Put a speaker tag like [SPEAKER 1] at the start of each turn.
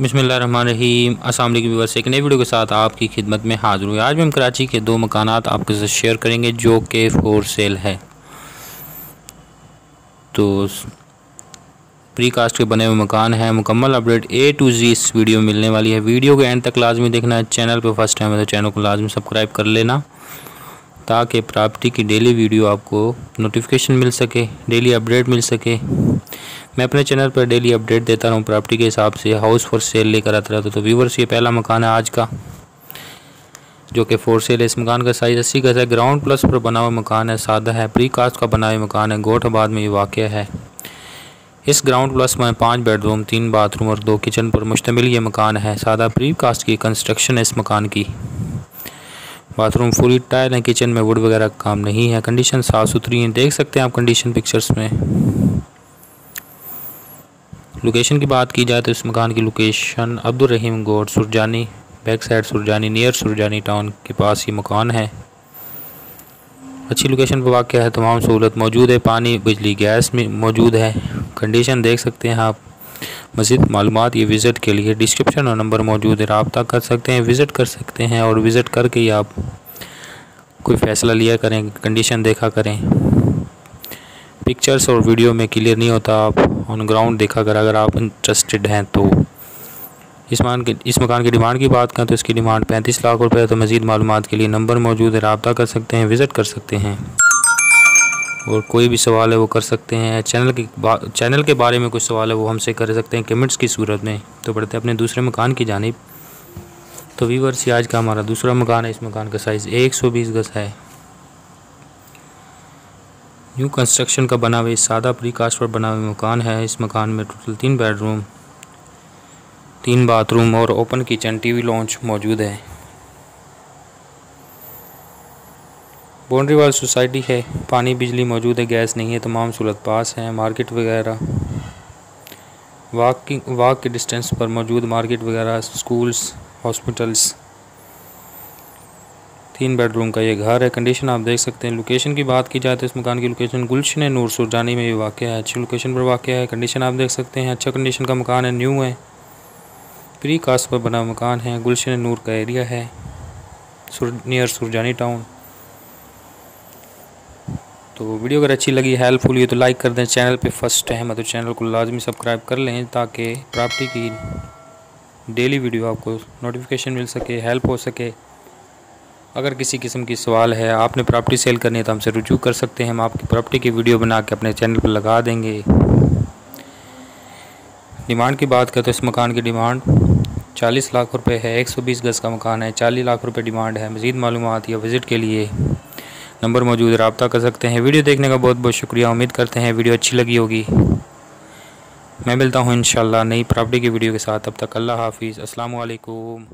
[SPEAKER 1] बिसमीम असल व्यूवर्स एक नई वीडियो के साथ आपकी खिदमत में हाज़िर हुई आज भी हम कराची के दो मकान आपके साथ शेयर करेंगे, जो कि फोर सेल है। तो प्री कास्ट के बने हुए मकान हैं। मुकम्मल अपडेट ए टू जी इस वीडियो में मिलने वाली है। वीडियो के एंड तक लाजमी देखना। है चैनल पर फ़र्स्ट टाइम है तो चैनल को लाजमी सब्सक्राइब कर लेना, ताकि प्रॉपर्टी की डेली वीडियो आपको नोटिफिकेशन मिल सके डेली अपडेट मिल सके। मैं अपने चैनल पर डेली अपडेट देता रहूँ, प्रॉपर्टी के हिसाब से हाउस फॉर सेल लेकर आता रहता तो व्यूवर्स ये पहला मकान है आज का, जो कि फोर सेल है। इस मकान का साइज़ अस्सी गज है। ग्राउंड प्लस पर बना हुआ मकान है, सादा है प्री कास्ट का बना हुआ मकान है। गोठाबाद में ये वाक़ है। इस ग्राउंड प्लस में पाँच बेडरूम तीन बाथरूम और दो किचन पर मुश्तमिल ये मकान है। सादा प्री कास्ट की कंस्ट्रक्शन है इस मकान की। बाथरूम फुली टायर है किचन में वुड वगैरह का काम नहीं है। कंडीशन साफ़ सुथरी है। देख सकते हैं आप कंडीशन पिक्चर्स में। लोकेशन की बात की जाए तो इस मकान की location Abdul Rahim Goth Surjani back side Surjani near Surjani town के पास ये मकान है। अच्छी लोकेशन पर वाक़ है, तमाम सहूलत मौजूद है, पानी, बिजली, गैस में मौजूद है। कंडीशन देख सकते हैं आप। मज़ीद मालूम ये विज़िट के लिए डिस्क्रिप्शन और नंबर मौजूद है। रबता कर सकते हैं विज़िट कर सकते हैं और विज़िट करके ही आप कोई फ़ैसला लिया करें कंडीशन देखा करें। पिक्चर्स और वीडियो में क्लियर नहीं होता, आप ऑन ग्राउंड देखा कर, अगर आप इंटरेस्टेड हैं तो। इस मान के, इस मकान की डिमांड की बात करें तो इसकी डिमांड पैंतीस लाख रुपये तो मज़ीद मालूम के लिए नंबर मौजूद है, रबता कर सकते हैं विज़िट कर सकते हैं। और कोई भी सवाल है वो कर सकते हैं। चैनल की चैनल के बारे में कुछ सवाल है वो हमसे कर सकते हैं कमेंट्स की सूरत में। तो बढ़ते अपने दूसरे मकान की जानब। तो वीवर्स आज का हमारा दूसरा मकान है। इस मकान का साइज़ एक सौ बीस गज़ है। न्यू कंस्ट्रक्शन का बना हुआ, सादा प्री कास्ट पर बना हुआ मकान है। इस मकान में टोटल तीन बेडरूम तीन बाथरूम और ओपन किचन टीवी लॉन्च मौजूद है। बाउंड्री वाल सोसाइटी है। पानी, बिजली मौजूद है, गैस नहीं है, तमाम सहूलत पास हैं। मार्केट वगैरह। वाकिंग वाक के डिस्टेंस पर मौजूद मार्केट वगैरह स्कूल्स हॉस्पिटल्स तीन बेडरूम का ये घर है। कंडीशन आप देख सकते हैं। लोकेशन की बात की जाए तो इस मकान की लोकेशन गुलशन नूर सुरजानी में ये वाक़ है। अच्छी लोकेशन पर वाक़ है। कंडीशन आप देख सकते हैं। अच्छा कंडीशन का मकान है। न्यू है। प्री कास्ट पर बना मकान है। गुलशन नूर का एरिया है। सुर, नियर सुरजानी टाउन तो वीडियो अगर अच्छी लगी हेल्पफुल है तो लाइक कर दें। चैनल पे फ़र्स्ट है तो चैनल को लाजमी सब्सक्राइब कर लें ताकि प्रॉपर्टी की डेली वीडियो आपको नोटिफिकेशन मिल सके हेल्प हो सके। अगर किसी किस्म की सवाल है, आपने प्रॉपर्टी सेल करनी है तो हमसे रुजू कर सकते हैं। हम आपकी प्रॉपर्टी की वीडियो बना के अपने चैनल पर लगा देंगे। डिमांड की बात करें तो इस मकान की डिमांड 40 लाख रुपए है 120 गज़ का मकान है 40 लाख रुपए डिमांड है, मज़ीद मालूम या विज़िट के लिए। नंबर मौजूद रबता कर सकते हैं। वीडियो देखने का बहुत बहुत शुक्रिया। उम्मीद करते हैं वीडियो अच्छी लगी होगी। मैं मिलता हूँ इन नई प्रॉपर्टी की वीडियो के साथ। अब तक अल्लाह हाफिज़। अस्सलाम वालेकुम